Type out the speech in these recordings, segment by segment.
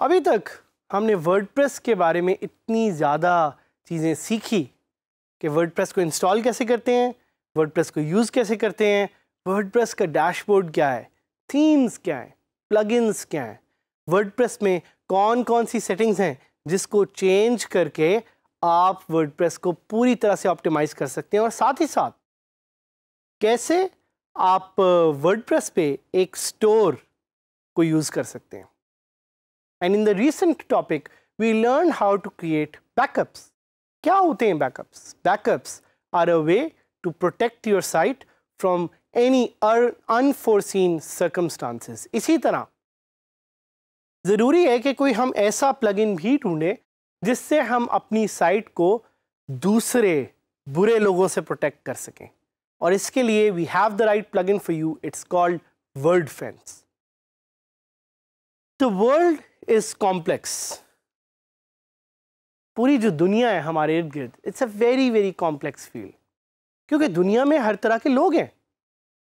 अभी तक हमने वर्डप्रेस के बारे में इतनी ज़्यादा चीज़ें सीखी कि वर्डप्रेस को इंस्टॉल कैसे करते हैं वर्डप्रेस को यूज़ कैसे करते हैं वर्डप्रेस का डैशबोर्ड क्या है थीम्स क्या है प्लगइन्स क्या हैं वर्डप्रेस में कौन कौन सी सेटिंग्स हैं जिसको चेंज करके आप वर्डप्रेस को पूरी तरह से ऑप्टिमाइज कर सकते हैं और साथ ही साथ कैसे आप वर्डप्रेस पे एक स्टोर को यूज़ कर सकते हैं। And in the recent topic we learn how to create backups क्या होते हैं backups backups are a way to protect your site from any unforeseen circumstances इसी तरह, ज़रूरी है कि कोई हम ऐसा प्लगइन भी ढूंढें जिससे हम अपनी साइट को दूसरे बुरे लोगों से प्रोटेक्ट कर सकें। और इसके लिए we have the right plugin for you it's called Wordfence the world is complex पूरी जो दुनिया है हमारे इर्द गिर्द it's a very very complex field क्योंकि दुनिया में हर तरह के लोग हैं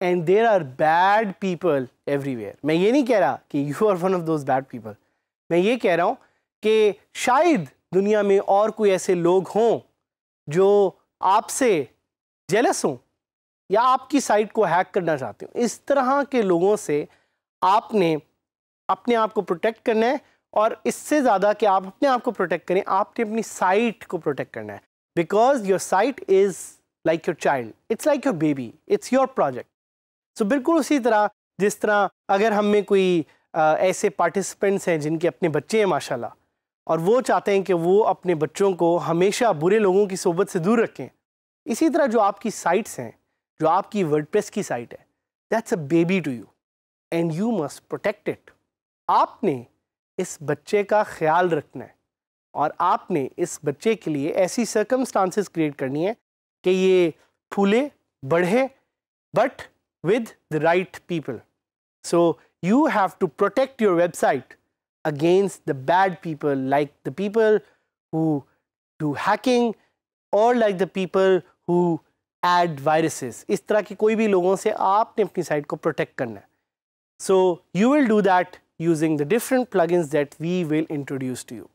and there are bad people everywhere मैं ये नहीं कह रहा कि you are one of those bad people मैं ये कह रहा हूँ कि शायद दुनिया में और कोई ऐसे लोग हों जो आपसे जेलस हों, या आपकी साइट को हैक करना चाहते हो। इस तरह के लोगों से आपने अपने आप को प्रोटेक्ट करना है और इससे ज़्यादा कि आप अपने आप को प्रोटेक्ट करें आपने अपनी साइट को प्रोटेक्ट करना है। Because your site is like your child it's like your baby it's your project so बिल्कुल उसी तरह जिस तरह अगर हम में कोई आ, ऐसे पार्टिसिपेंट्स हैं जिनके अपने बच्चे हैं माशाल्लाह और वो चाहते हैं कि वो अपने बच्चों को हमेशा बुरे लोगों की सोबत से दूर रखें। इसी तरह जो आपकी साइट्स हैं जो आपकी वर्डप्रेस की साइट है that's a baby to you and you must protect it आपने इस बच्चे का ख्याल रखना है और आपने इस बच्चे के लिए ऐसी सर्कमस्टांसिस क्रिएट करनी है कि ये फूले, बढ़े but with the right people so you have to protect your website against the bad people like the people who do hacking और like the people who add viruses इस तरह के कोई भी लोगों से आपने अपनी साइट को प्रोटेक्ट करना है। So you will do that using the different plugins that we will introduce to you.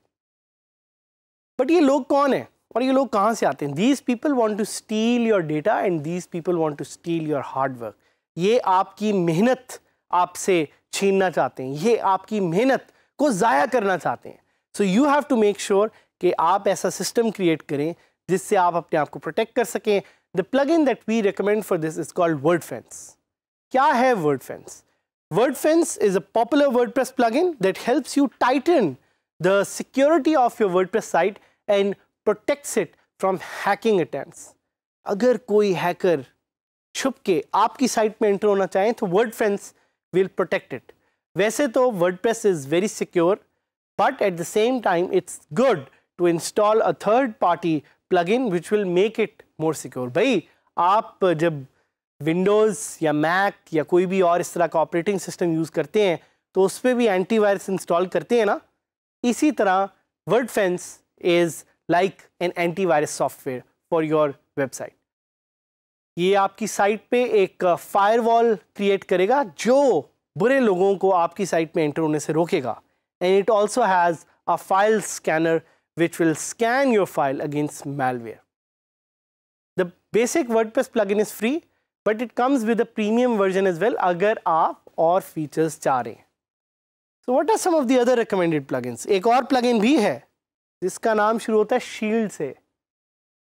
But ये लोग कौन है और ये लोग कहाँ से आते हैं These people want to steal your data and these people want to steal your hard work. ये आपकी मेहनत आपसे छीनना चाहते हैं ये आपकी मेहनत को ज़ाया करना चाहते हैं so you have to make sure कि आप ऐसा सिस्टम क्रिएट करें जिससे आप अपने आप को प्रोटेक्ट कर सकें in that we recommend for this is called Wordfence क्या है Fence popular WordPress plugin that helps you tighten the security of your WordPress site and protects it from hacking attempts अगर कोई हैकर छुप के आपकी site में enter होना चाहें तो फ्रेंड्स विल प्रोटेक्ट इट वैसे तो is very secure but at the same time it's good to install a third party plugin which will make it more secure भाई, आप जब विंडोज़ या मैक या कोई भी और इस तरह का ऑपरेटिंग सिस्टम यूज़ करते हैं तो उस पर भी एंटीवायरस इंस्टॉल करते हैं ना? इसी तरह Wordfence is like an antivirus software for your website ये आपकी साइट पे एक फायरवॉल क्रिएट करेगा जो बुरे लोगों को आपकी साइट में एंटर होने से रोकेगा। And it also has a file scanner which will scan your file against malware. The basic WordPress plugin is free, but it comes with a premium version as well अगर आप और features चाह रहे हैं so what are some of the other recommended plugins एक और plugin भी है जिसका नाम शुरू होता है शील्ड से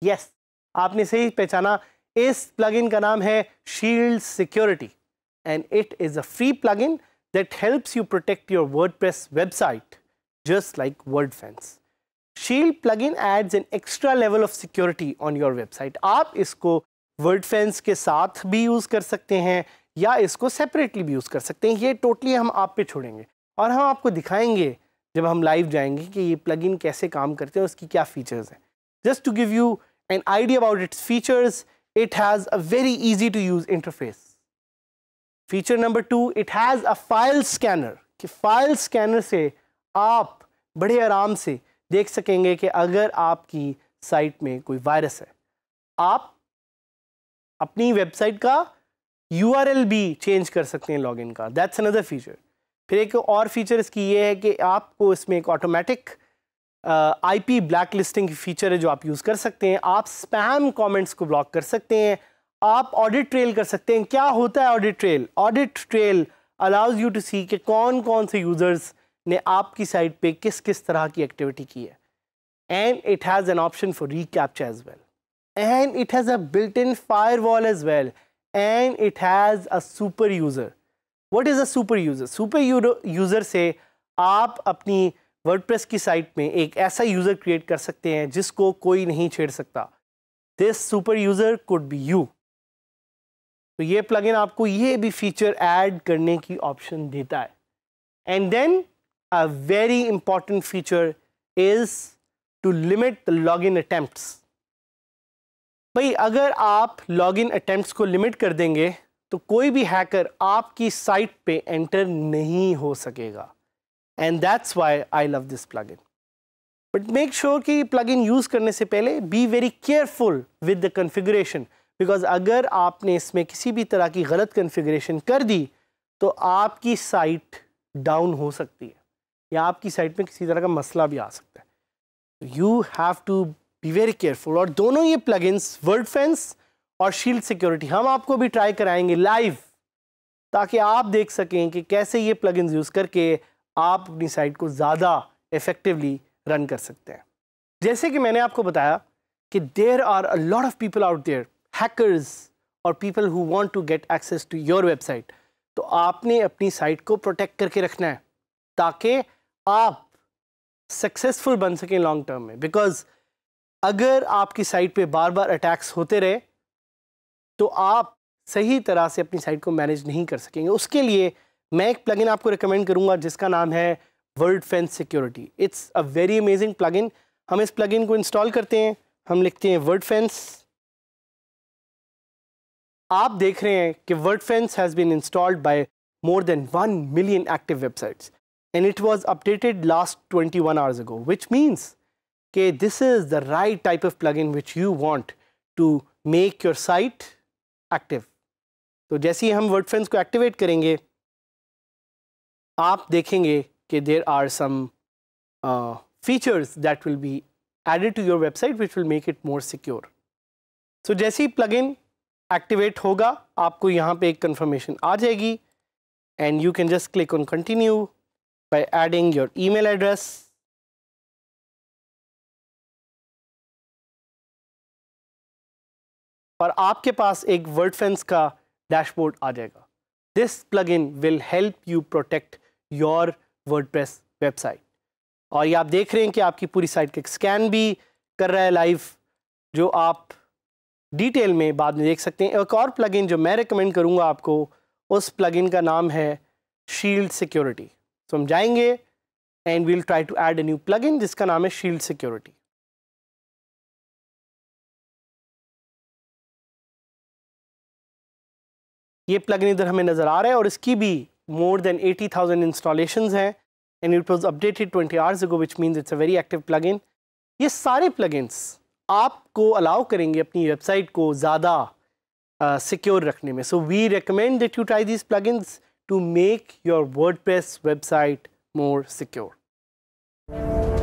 यस yes, आपने सही पहचाना इस प्लगइन का नाम है Shield Security and it is a free plugin that helps you protect your WordPress website just like WordFence. Shield plugin adds an extra level of security on your website. आप इसको WordFence के साथ भी use कर सकते हैं या इसको सेपरेटली भी यूज़ कर सकते हैं ये टोटली हम आप पे छोड़ेंगे और हम आपको दिखाएँगे जब हम लाइव जाएँगे कि ये प्लगइन कैसे काम करते हैं उसकी क्या फीचर्स हैं just to give you an idea about its features it has a very easy to use interface. Feature number two, it has a file scanner. कि file scanner से आप बड़े आराम से देख सकेंगे कि अगर आपकी साइट में कोई वायरस है आप अपनी वेबसाइट का यूआरएल भी चेंज कर सकते हैं लॉगिन का। दैट्स अनदर फीचर फिर एक और फीचर इसकी ये है कि आपको इसमें एक ऑटोमेटिक आईपी ब्लैक लिस्टिंग की फीचर है जो आप यूज़ कर सकते हैं। आप स्पैम कमेंट्स को ब्लॉक कर सकते हैं। आप ऑडिट ट्रेल कर सकते हैं। क्या होता है audit trail audit trail allows you to see कि कौन कौन से यूज़र्स ने आपकी साइट पे किस किस तरह की एक्टिविटी की है। And it has an option for recaptcha as well has a built in firewall as well and it has a super user what is a super user super user से आप अपनी वर्डप्रेस की site में एक ऐसा user create कर सकते हैं जिसको कोई नहीं छेड़ सकता। This super user could be you तो ये प्लगइन आपको ये भी फीचर ऐड करने की ऑप्शन देता है। And then a very important feature is to limit the login attempt भाई, अगर आप लॉग इन अटेम्प्ट को लिमिट कर देंगे तो कोई भी हैकर आपकी साइट पे एंटर नहीं हो सकेगा। And that's why I love this plugin but make sure कि प्लग इन यूज़ करने से पहले be very careful with the configuration because अगर आपने इसमें किसी भी तरह की गलत कन्फिग्रेशन कर दी तो आपकी साइट डाउन हो सकती है। या आपकी साइट में किसी तरह का मसला भी आ सकता है। You have to be very careful और दोनों ये प्लग प्लगइन्स वर्ड फेंस और शील्ड सिक्योरिटी हम आपको भी ट्राई कराएँगे लाइव ताकि आप देख सकें कि कैसे ये प्लगइन्स यूज़ करके आप अपनी साइट को ज़्यादा इफ़ेक्टिवली रन कर सकते हैं। जैसे कि मैंने आपको बताया कि there are a lot of people out there hackers और people who want to get access to your website तो आपने अपनी साइट को प्रोटेक्ट करके रखना है, ताकि आप सक्सेसफुल बन सकें लॉन्ग टर्म में। बिकॉज़ अगर आपकी साइट पे बार बार अटैक्स होते रहे तो आप सही तरह से अपनी साइट को मैनेज नहीं कर सकेंगे। उसके लिए मैं एक प्लगइन आपको रिकमेंड करूँगा, जिसका नाम है Wordfence security it's a very amazing plugin हम इस प्लगइन को इंस्टॉल करते हैं। हम लिखते हैं वर्ड फेंस आप देख रहे हैं कि Wordfence has been installed by more than one million active websites and it was updated last 21 hours ago which means कि this is the right type of plugin which you want to make your site active तो जैसे ही हम word friends को activate करेंगे, आप देखेंगे कि there are some features that will be added to your website which will make it more secure so जैसे ही प्लगइन एक्टिवेट होगा, आपको यहाँ पे एक कंफर्मेशन आ जाएगी and you can just click on continue by adding your email address और आपके पास एक वर्ड फेंस का डैशबोर्ड आ जाएगा। This plugin will help you protect your WordPress website और ये आप देख रहे हैं कि आपकी पूरी साइट का स्कैन भी कर रहा है लाइव जो आप डिटेल में बाद में देख सकते हैं। एक और प्लगइन जो मैं रिकमेंड करूँगा आपको, उस प्लगइन का नाम है शील्ड सिक्योरिटी तो हम जाएँगे and we'll try to add a new plugin जिसका नाम है शील्ड सिक्योरिटी ये प्लग इन इधर हमें नज़र आ रहा है और इसकी भी more than eighty thousand installation है। And it was updated 20 hours ago which means it's a very active plugin ये सारे प्लग आपको अलाउ करेंगे अपनी वेबसाइट को ज़्यादा सिक्योर uh, रखने में। So we recommend that you try this plug to make your word website more secure